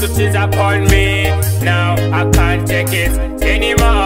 to upon me. Now I can't take it anymore.